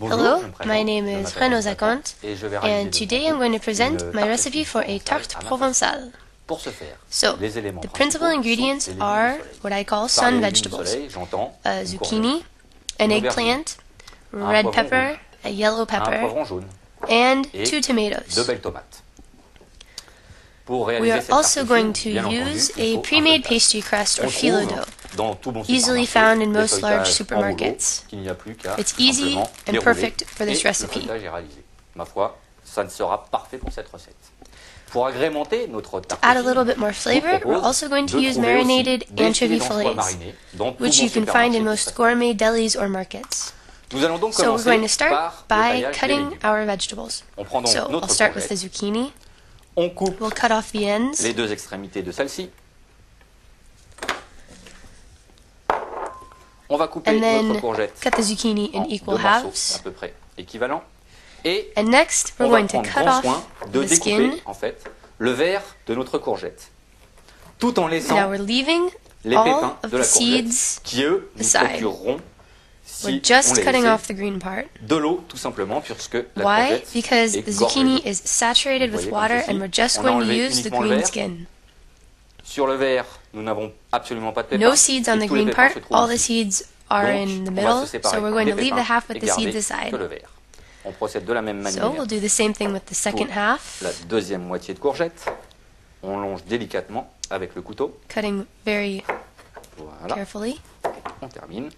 Hello, my name is Renaud Zaconte, and today I'm going to present my recipe for a tarte provençale. Pour ce faire, So, the principal ingredients are légumes du soleil. what I call sun les légumes du vegetables. a uh, zucchini, an eggplant, red pepper, a yellow pepper, and two tomatoes. Belles tomates. Pour We are also going to use a pre-made pastry crust or phyllo dough. dans tout bon easily found in most large supermarkets. rouleau qu'il n'y a plus qu'à It's easy and perfect for this recipe. Le feuilletage est. Ma foi, ça ne sera parfait pour cette recette. Pour agrémenter notre tarte add a little bit more flavor, we're also going to use marinated anchovy fillets, marinés dans tout which you can find in most gourmet delis or markets. Nous allons donc So we're commencer going to start by cutting our vegetables. On prend donc So I'll start with the zucchini. On coupe We'll cut off the ends. les deux extrémités de celle-ci. On va couper And then notre courgette cut the zucchini in en equal deux morceaux halves. à peu près équivalents. Et And next, on we're va going to prendre cut off soin de the découper skin. en fait le verre de notre courgette, tout en laissant Now we're leaving les all pépins of de the la courgette seeds. qui eux nous aside. procureront si We're just cutting off the green part. de l'eau tout simplement puisque la Why? Because est the zucchini is saturated with water and we're just going to use the green skin. Sur le verre, nous n'avons absolument pas de pépins. No seeds on the green part. All the seeds are Donc, in the middle, so we're going to leave the half with the seeds le aside. On procède de la même So manière we'll do the same thing with the second half, la deuxième moitié de courgette. On longe délicatement avec le couteau. cutting very Voilà, carefully. on termine.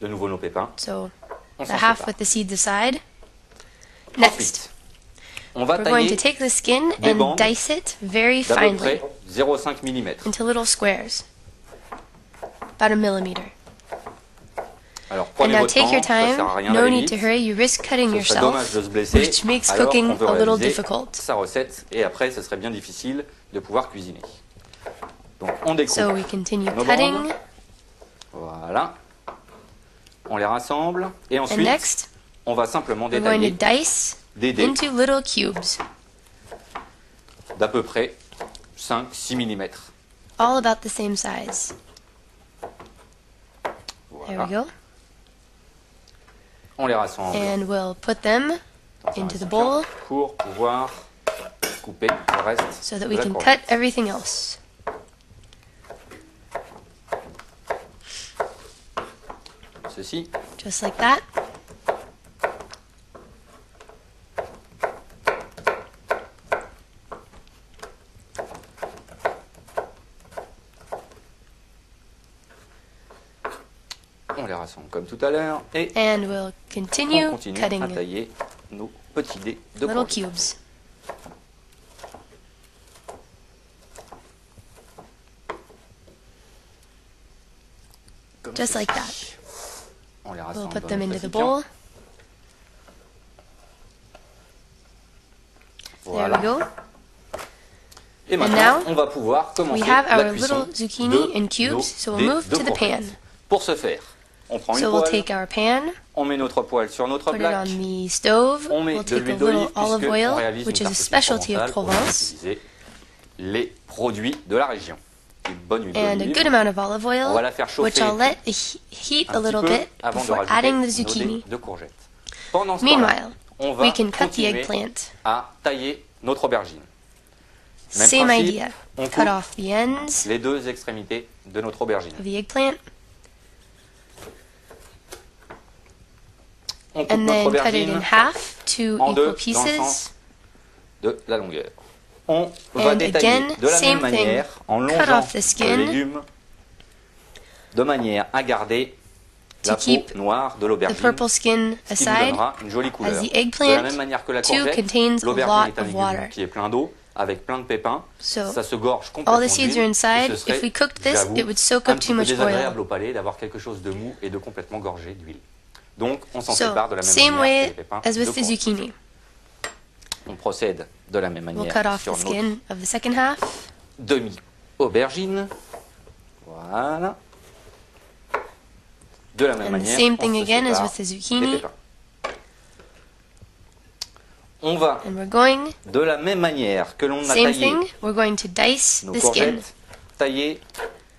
De nouveau nos pépins. So On the half with the seeds aside. Next, Ensuite, on va we're going to take the skin and dice it very finely près 0,5 mm. into little squares, about a millimeter. Alors And prenez now votre take temps, your ça sert à time. rien No need to hurry. You risk cutting serait dommage de yourself, se blesser. which makes alors cooking a little difficult. sa recette et après ce serait bien difficile de pouvoir cuisiner. Donc on découpe. So we continue cutting. Voilà. On les rassemble et and ensuite next on va simplement we're going to détailler dice des dés into little cubes, d'à peu près 5-6 mm. all about the same size. There Voilà. we go. On les rassemble And we'll put them dans un into the récipient bowl pour pouvoir couper le reste so that de we la can courgette. cut everything else. Ceci. Just like that. On les rassemble comme tout à l'heure et And we'll continue on continue cutting à tailler nos petits dés de little cubes. Just like that. On les We'll put dans them into the bowl. Voilà. There we go. Et And maintenant, now, on va pouvoir commencer have la our cuisson little zucchini de in cubes, so we'll move to the pan. Pour ce faire, on prend So we'll poêle, take our pan, on met notre poêle sur notre put plaque, on the stove. on met We'll de l'huile d'olive olive puisque on oil, réalise which une is a specialty of on Provence, utiliser les produits de la région and a good amount of olive oil, which I'll let heat a little bit before adding the zucchini. Meanwhile, we can cut the eggplant. Same idea. Cut off the ends les deux extrémités de notre aubergine. The eggplant. And then cut it in half to equal pieces. On va And détailler again, de la même thing. manière en Cut longeant le légume de manière à garder la peau noire de l'aubergine, ce qui nous donnera une jolie couleur. de la même manière que la courgette, l'aubergine est un légume water. qui est plein d'eau, avec plein de pépins. So ça se gorge complètement all the seeds d'huile, are et inside. ce serait, If we cooked this, it would soak un up petit too peu much désagréable oil. au palais d'avoir quelque chose de mou et de complètement gorgé d'huile. Donc on s'en So, sépare de la même manière que les pépins as de with the courgette. zucchini. On procède de la même We'll manière cut off sur the skin of the second half. demi aubergine. Voilà. De la même And the manière. same on thing se again as with the zucchini. On va And we're going, de la même manière que l'on a taillé thing, we're going to dice nos the skin tailler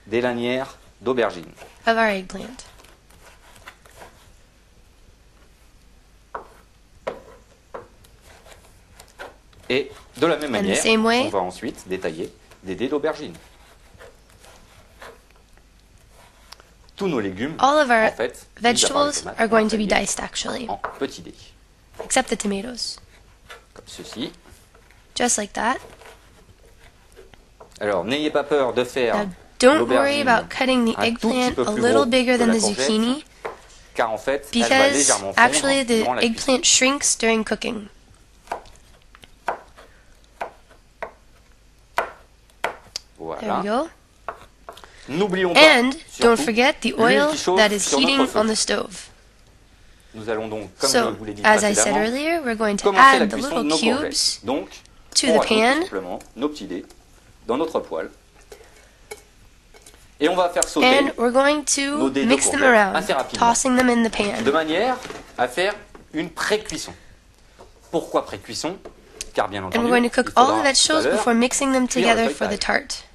des lanières d'aubergine. of our eggplant. Et de la même the manière, on va ensuite détailler des dés d'aubergine. Tous nos légumes, All of our en fait, vegetables are going to be diced actually, en petits dés, except the tomatoes. comme ceci. Just like that. Alors, n'ayez pas peur de faire Now, don't worry about cutting the un tout petit eggplant a little bigger than the zucchini car en fait, elle va légèrement actually the cuisson. eggplant shrinks during cooking. There we go. N'oublions pas, And don't forget the oil that is heating on the stove. Nous allons donc, comme je So, vous l'ai dit as I said earlier, we're going to add the little cubes. Donc, to the pan. simplement nos petits dés dans notre poêle. Et on va faire sauter and we're going to mix them around, tossing them in the pan. de manière à faire une pré-cuisson. Pourquoi pré-cuisson Car bien And entendu, we're going to cook all the vegetables tout à l'heure before mixing them together for the tart.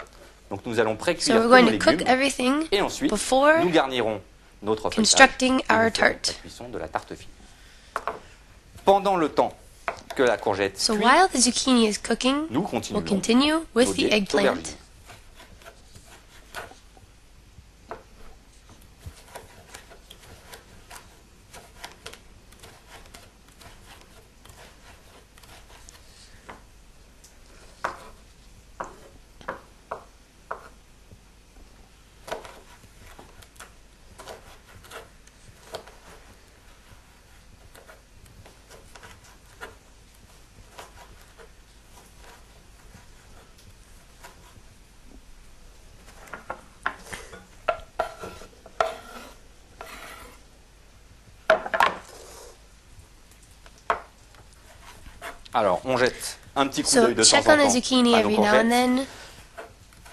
Donc nous allons So pré-cuire going nos légumes et ensuite nous garnirons notre constructing our tart. la cuisson de la tarte fine. Pendant le temps que la courgette So cuit, while the zucchini is cooking, nous we'll continuons continue nos with the eggplant. Alors, on jette un petit coup So d'œil de temps check en on the temps zucchini nos every now and then.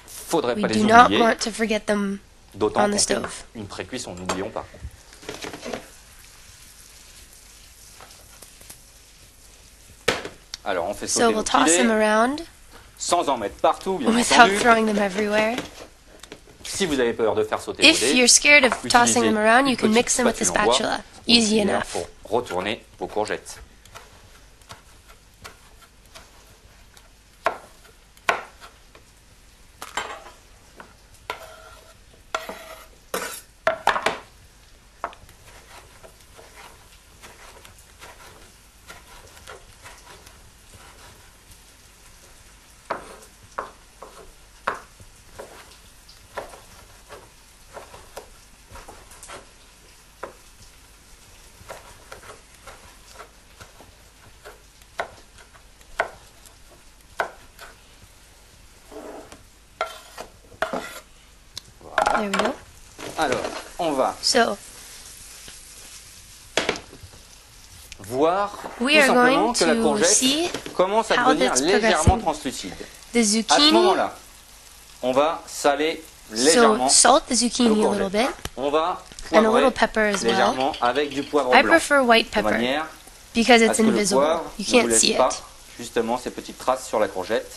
Faudrait We pas do les not oublier, want to forget them. d'autant on the stove. une pré-cuisson, n'oublions pas. Alors, on fait sauter So we'll toss them around sans en mettre partout, bien without entendu. throwing them everywhere. Si vous avez peur de faire sauter vos If dés, you're scared of tossing them around, you can mix them with en bois spatula. Easy enough. Pour retourner vos courgettes. There we go. Alors, on va So voir We tout are simplement going que la to courgette see commence à how devenir that's légèrement progressing. translucide. the À ce zucchini. moment-là, on va saler So légèrement. salt the zucchini a little bit On va and a poivrer little pepper as well. légèrement avec du poivre I blanc. prefer white De pepper manière because à it's ce que le invisible. poivre You ne vous can't laisse see pas it. justement ces petites traces sur la courgette.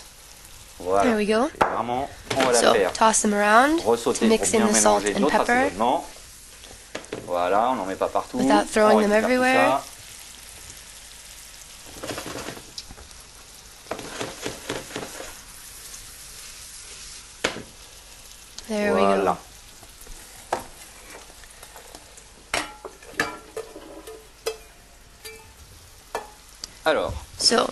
There we go. Vraiment, on va la So faire toss them around to mix pour in the salt and pepper. Voilà, on n'en met pas partout. Without throwing them everywhere. There we voilà. go. Alors, So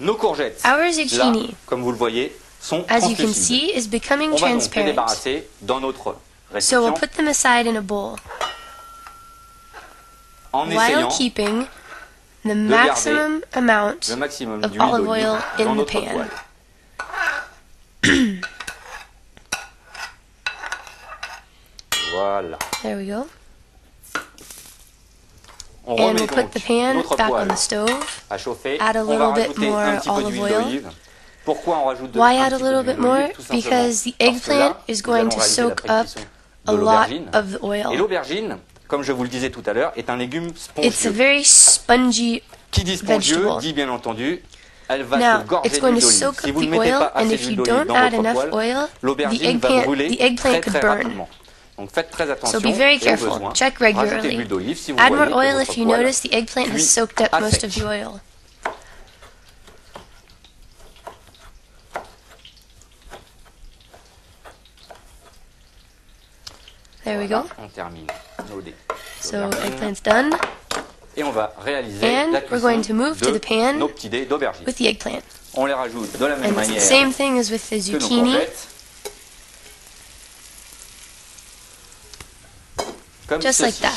nos courgettes, our là, zucchini, comme vous le voyez, sont as you can see, is becoming On va donc les transparent. débarrasser dans notre So we'll put them aside in a bowl en while keeping the maximum amount le maximum of d'huile olive d'olive oil in the notre pan. poêle. Voilà. There we go. On And remet we'll put the pan notre back on the stove. à chauffer. Add a On va little bit rajouter more un petit peu olive d'huile oil. d'olive. Pourquoi on rajoute de, Why un add a petit little bit more? Because the parce que eggplant is going to soak up a lot l'aubergine. of the Et oil. l'aubergine, comme je vous le disais tout à l'heure, est un légume It's a spongieux. very spongy Qui dit spongieux vegetable. dit bien entendu, elle va Now, se gorger it's going d'huile to d'olive. soak Si up vous ne the mettez oil, pas and assez if you d'huile d'olive don't dans add votre enough poêle, oil, the l'aubergine va eggplant, brûler très très rapidement. So be very careful. Check regularly. Add more oil if you notice the eggplant has soaked up most of the oil. There we go. So eggplant's done. Et on va réaliser And la we're going to move to the pan. With the eggplant. On les rajoute de la même And manière. It's the same thing as with the zucchini. Comme Just like that.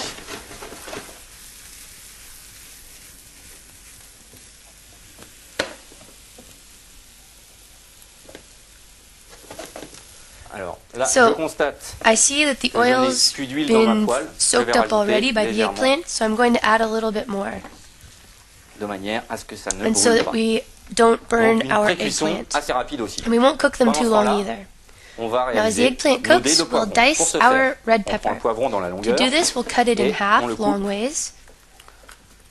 Alors là, So, je constate I see that the que je n'ai oil's plus d'huile dans ma been soaked up already by the eggplant, so I'm going to add a little bit more. de manière à ce que ça ne And so that pas. we don't burn Donc, our eggplant. assez rapide aussi. And we won't cook them Pendant too long either. On va Now, as the eggplant cooks, we'll dice our red pepper. poivron dans la To do this, we'll cut it in half on long ways.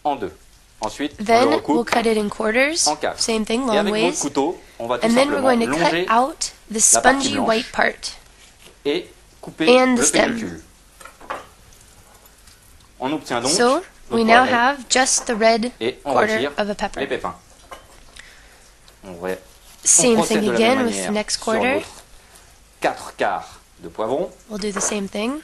en deux. Ensuite, on Then we'll cut it in quarters. en quatre. Same thing, long ways. couteau, on va And then we're going to cut out the spongy white part. et couper and the stem. On obtient donc So we now have just the red quarter of a les pepper. On, on Same thing again with the next quarter. Notre 4 quarts de poivron. We'll do the same thing.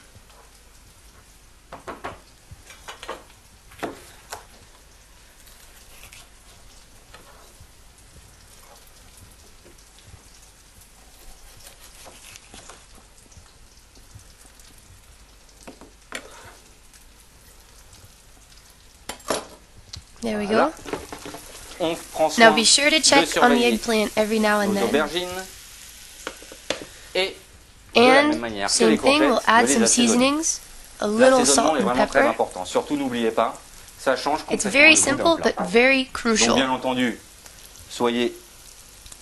There we go. On prend soin Now be sure to de check on the eggplant every now and nos then. Same. Thing, we'll add some seasonings, a little salt and pepper. Très important. Surtout, n'oubliez pas, ça change complètement It's very simple but very crucial.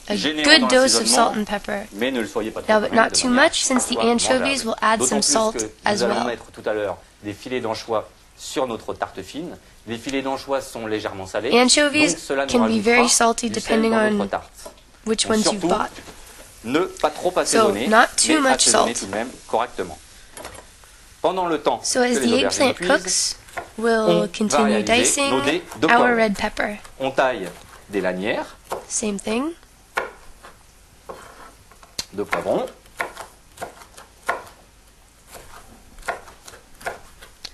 A good dose of salt and pepper. Now, but not too much, since the anchovies will add some salt as well. Anchovies can be very salty depending on which ones you've bought. Ne pas trop assaisonner, not too mais much assaisonner salt. tout de même correctement. Pendant le temps So que as les the aubergines cuisent, cooks, we'll on continue va réaliser dicing nos dés de our red pepper. on taille des lanières Same thing. de poivron.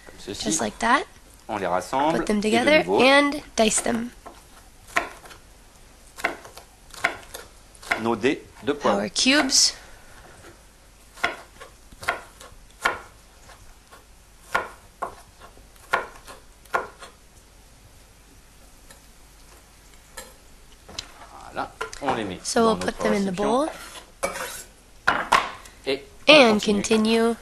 Comme ceci, Just like that. on les rassemble Put them together and dice them. nos dés Our cubes. Voilà, on les met So we'll put them in the bowl. And continue.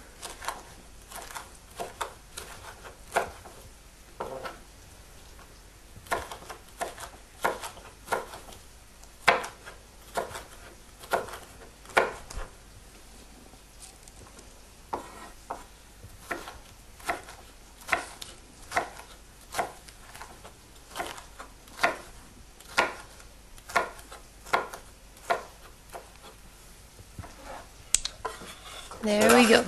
There we go.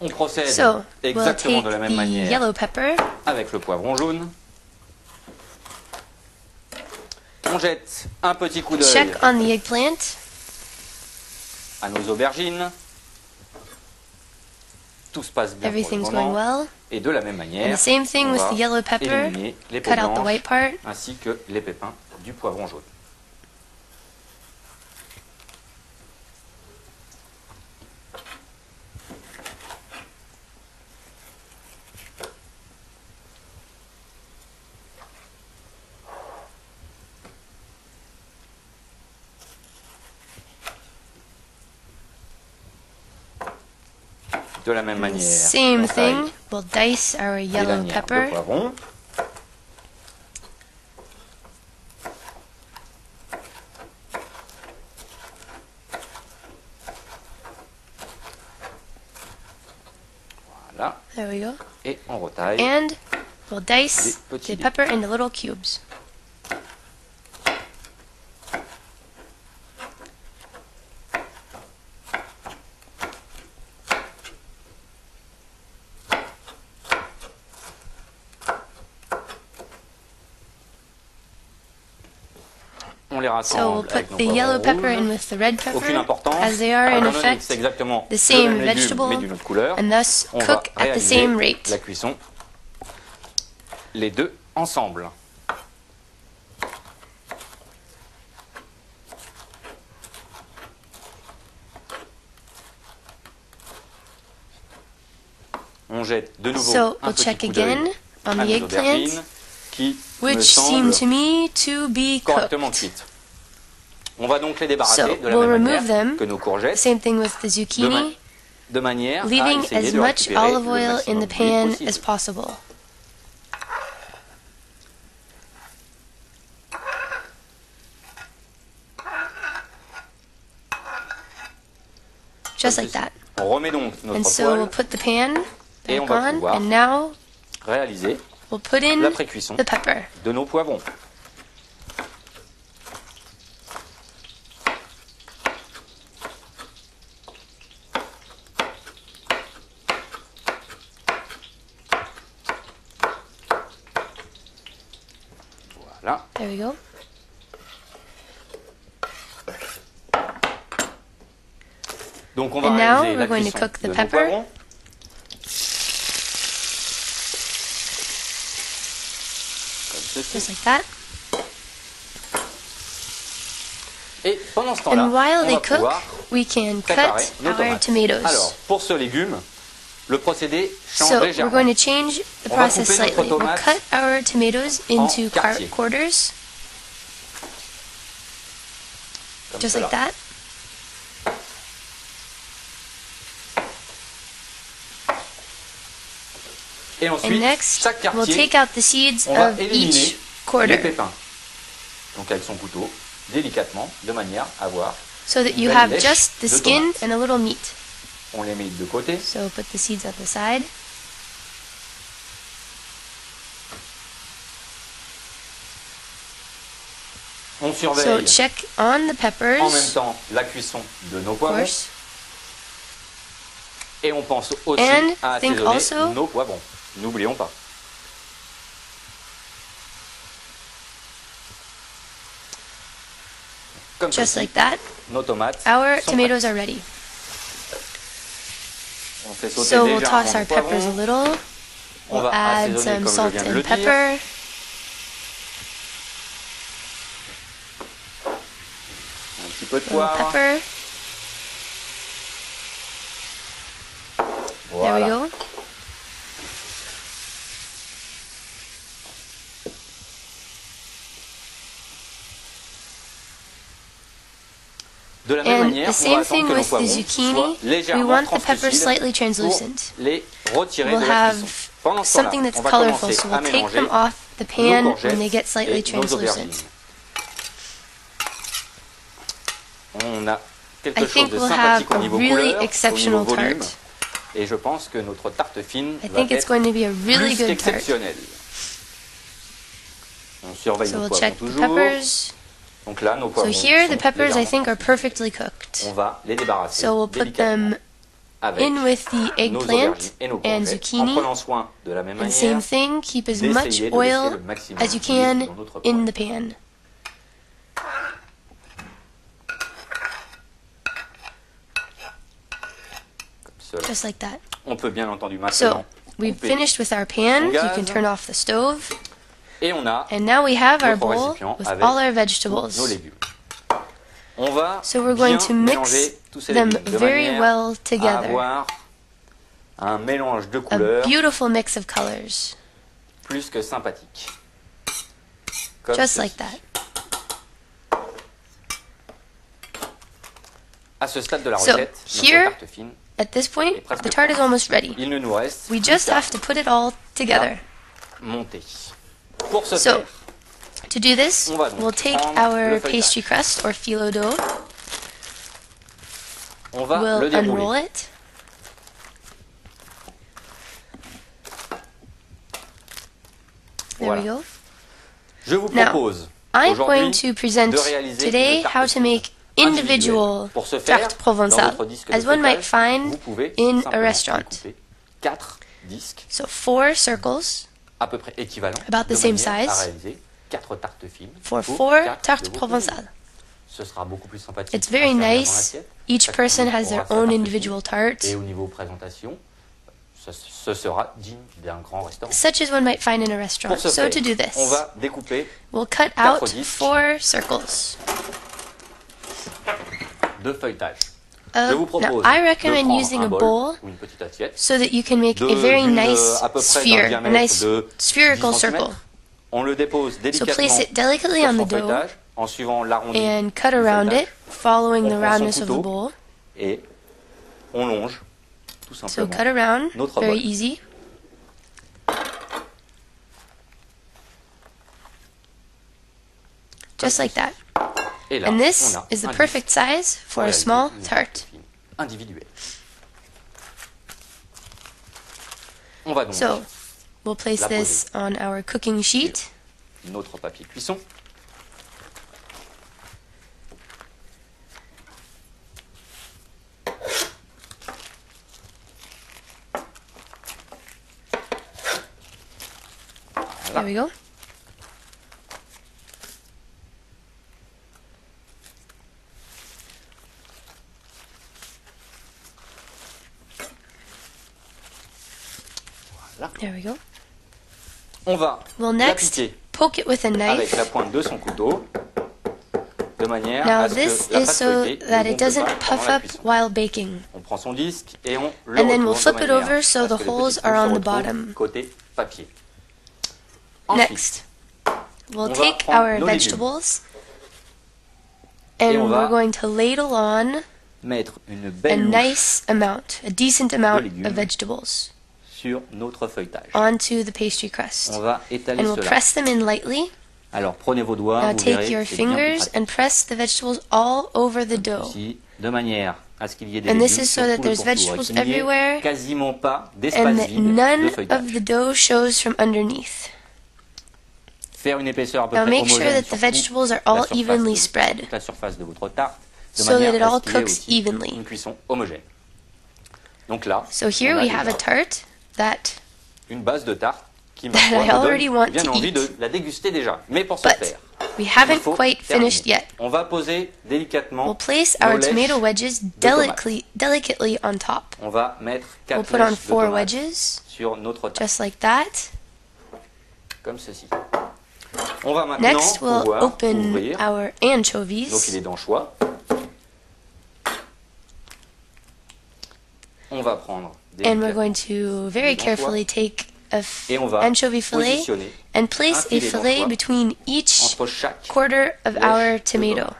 On procède So we'll exactement take de la même the manière yellow pepper. avec le poivron jaune. On jette un petit coup d'œil Check on the eggplant. à nos aubergines. Tout se passe bien pour le going moment. well. Et de la même And manière, the same thing on with va the yellow pepper. éliminer les part. ainsi que les pépins du poivron jaune. De la même manière, Same thing. We'll dice our yellow pepper. Voilà, There we go. et on retaille. And we'll dice the pepper into little cubes. So we'll put the yellow pepper in with the red pepper, as they are in Étant donné que effect the same vegetable, mais d'une autre couleur. and thus On cook at the same rate. la cuisson les deux ensemble. On jette de nouveau So un we'll check again on the eggplant, aubergines qui me which seem to me to be cooked. On va donc les débarrasser So de la we'll même remove manière them. que nos courgettes, Same thing with the de, zucchini, ma- de manière à leaving essayer as de much olive oil in the pan possible. as possible. Just like that. On remet donc notre And so we'll put the pan back on, and now réaliser we'll put in la pré-cuisson the pepper. de nos poivrons. Voilà. There we go. Donc on va And now we're going to cook the pepper. poivrons. Comme ceci. Just like that. Et pendant ce temps-là, And while they cook, we can cut our tomatoes. Alors, pour ce légume, le procédé change So we're going to change the process slightly. We'll cut our tomatoes oh, into quarters, just like that. And next, we'll take out the seeds of each quarter. Donc avec son couteau, délicatement, de manière à voir. so that you have just the skin and a little meat. On les met de côté. So put the seeds at the side. On So surveille check on the en même peppers, temps la cuisson de nos of poivrons. Et on pense aussi And à think assaisonner also- nos poivrons. N'oublions pas. Comme Just ceci, like that, nos tomates our sont tomatoes are ready. On fait sauter So we'll toss our peppers a little. On We'll va add assaisonner some comme je salt viens de and dire. pepper. Un petit peu de poivre. pepper. There we go. De la même And manière, the same thing que with the zucchini. We want the pepper slightly translucent. les retirer We'll de la have cuisson. Pendant ce temps-là, something that's colorful, so we'll take them off the pan when they get slightly translucent. On a quelque I chose think de we'll have au a niveau really couleur, au niveau exceptional volume, tart. et je pense que notre tarte fine I va think it's going to be a really plus good tart. qu'exceptionnelle. On surveille So nos we'll poivrons check the toujours. peppers. Donc là, nos So here the peppers I think are perfectly cooked. On va les débarrasser So we'll put them in with the eggplant aubergines et nos and en zucchini. prenant soin de la même And manière same thing, keep as much d'essayer de laisser oil as you can in the pan. Just like that. On peut bien entendu maintenant So we've finished with our pan. You can turn off the stove. et on a And now we have our bowl with all our vegetables. nos légumes. On va So we're going to mix mélanger tous ces them very well together. avoir un mélange de A beautiful mix of colors. plus que sympathique. Just like that. À ce stade de la So, here- At this point, the tart is almost ready. il ne nous reste We just have to put it all together. monter. Pour ce So, To do this, On va donc we'll take our pastry crust or phyllo dough. on va We'll unroll it. There we go. Now, I'm going to present today how to make individual tarte provençale, as one might find in a restaurant. découper quatre disques So four circles, à peu près About the same size. réaliser quatre tartes fines for four tartes provençales. Ce sera beaucoup plus sympathique. It's very nice. Each person has their own individual fine. tart, Et au niveau présentation, ce, ce sera digne d'un grand restaurant. such as one might find in a restaurant. So to do on this, va découper we'll cut out four circles. De feuilletage. Uh, Je vous now, I recommend using a bowl ou une petite assiette. so that you can make a very nice euh, à peu près d'un sphere, a nice spherical circle. On le dépose So place it delicately on the dough and cut around it, following the roundness of the bowl. et on longe tout So cut around, very easy. Just like that. Et là, And this on a is the perfect size for a small tart. individuelle. On va donc So we'll place La this on our cooking sheet. notre papier cuisson. There we go. There we go. On va We'll next poke it with a avec knife. la pointe de son couteau de manière Now à ce this que la is so that it doesn't puff up while baking. On prend son disque et on le And then we'll flip it over so the holes are on the bottom. Côté papier. Ensuite, Next, we'll take our vegetables and we're going to ladle on mettre une a belle louche nice amount, a decent amount of vegetables sur notre feuilletage. onto the pastry crust. On va étaler And we'll cela. press them in lightly. Alors prenez vos doigts, Now vous take verrez, your c'est bien plus fingers pratique. and press the vegetables all over the dough. Ici, de manière à ce qu'il y ait des And this is so sur that tout le there's pourtour et vegetables qu'il n'y ait everywhere quasiment pas And that vide de none feuilletage. of the dough shows from underneath. Faire une épaisseur à peu Now près make sure that sur the toute vegetables are la all surface evenly de- spread toute la surface de votre tarte, de so that it all ce qu'il y ait cooks aussi evenly. une cuisson homogène. Donc là, So here on a we have a tart that, une base de tarte qui, ma foi, donne bien to envie de la déguster déjà. Mais pour ce faire, we haven't quite finished yet. On va poser délicatement We'll place nos our tomato wedges delicately, delicately on top. On va mettre quatre We'll put on four wedges, sur notre tarte, just like that. comme ceci. On va maintenant Next, we'll pouvoir open ouvrir our nos anchovies. d'anchois. On va prendre And we're going to very carefully take a f- et on anchovy fillet and place a filet between each quarter of our tomato.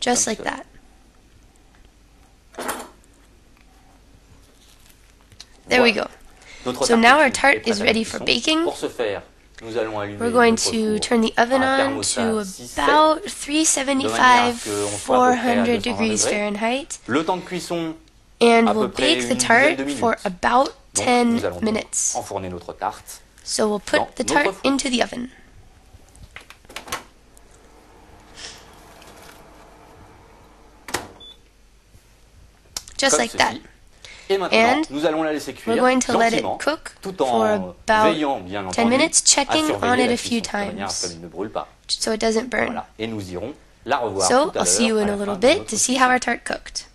Just like that. There we go. So now our tart is ready for baking. Pour ce faire, nous allons allumer We're going to turn the oven on to about 375, manière qu'on soit à peu près à 400 degrees. Fahrenheit. Le temps de cuisson, And we'll bake the une dizaine de tart for about 10 donc minutes. enfourner notre tarte. So we'll put the tart into the oven. Just like that. Et maintenant, And nous allons la laisser cuire We're going to let it cook tout for about veillant bien 10 minutes, checking on it a few cuisson, de manière à ce times qu'elle ne brûle pas. so it doesn't burn. Voilà. Et nous irons la revoir So tout à I'll see you in à little bit to see how our tart cooked.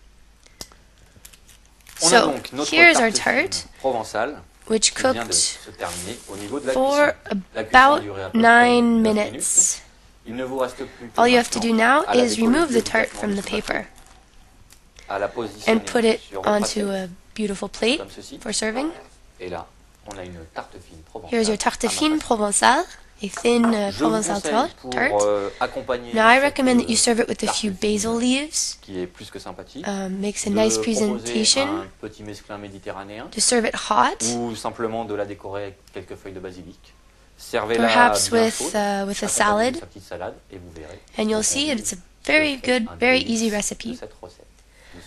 On a So donc notre here's our tart, provençale which qui vient de cooked se terminer au niveau de la for cuisson. La cuisson a about duré à peu près 9 neuf minutes. Il ne vous reste plus All you have to do now is remove the tart from the paper à la positionner and put it onto a beautiful plate for serving. Et là, on a une tarte fine provençale. Here's your tarte fine provençale, a thin uh, provençal tart. euh, Now I recommend that euh, you serve it with a few basil leaves. qui est plus que sympathique. Um, makes a nice presentation. un petit mesclun méditerranéen To serve it hot, ou simplement de la décorer avec quelques feuilles de basilic. Perhaps with uh, with a salad, de sa petite salade et vous verrez. and you'll see it's a very good, very easy recipe.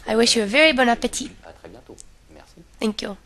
I wish you a very bon appétit. À très bientôt. Merci. Thank you.